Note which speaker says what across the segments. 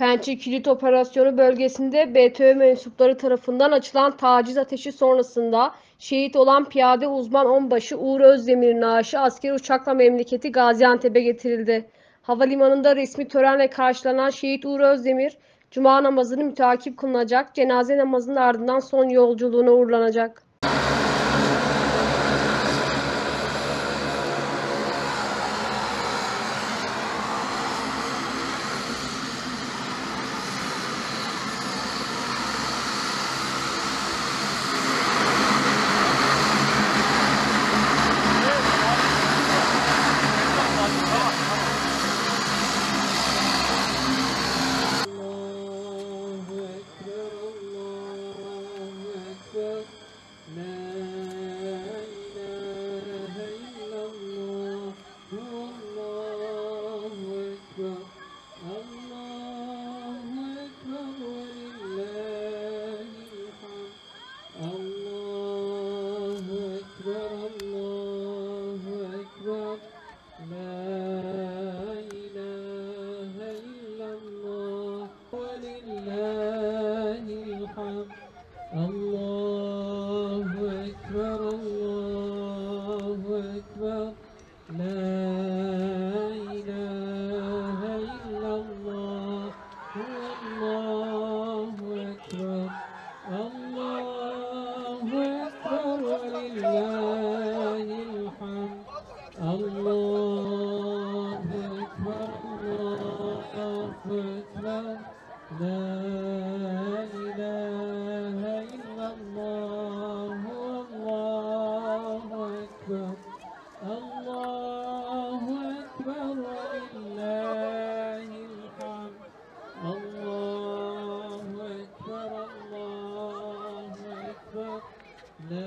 Speaker 1: Pençe Kilit Operasyonu bölgesinde BTÖ mensupları tarafından açılan taciz ateşi sonrasında şehit olan piyade uzman onbaşı Uğur Özdemir'in naaşı askeri uçakla memleketi Gaziantep'e getirildi. Havalimanında resmi törenle karşılanan şehit Uğur Özdemir, Cuma namazını müteakip kılınacak, cenaze namazının ardından son yolculuğuna uğurlanacak.
Speaker 2: الله أكبر ولله الحمد. الله أكبر الله أكبر لا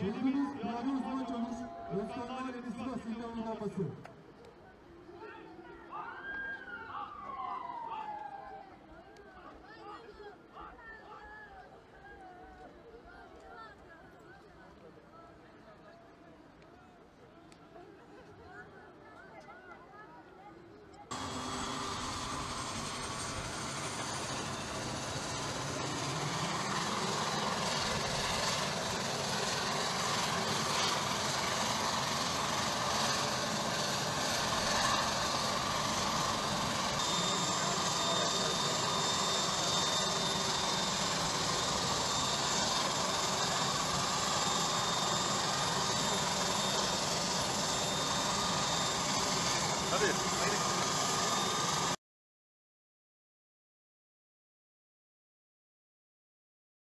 Speaker 3: Şehidimiz Piyade Uzman Çavuş Özkanlar Enis Sivas'ın uğurlanması.
Speaker 4: That is.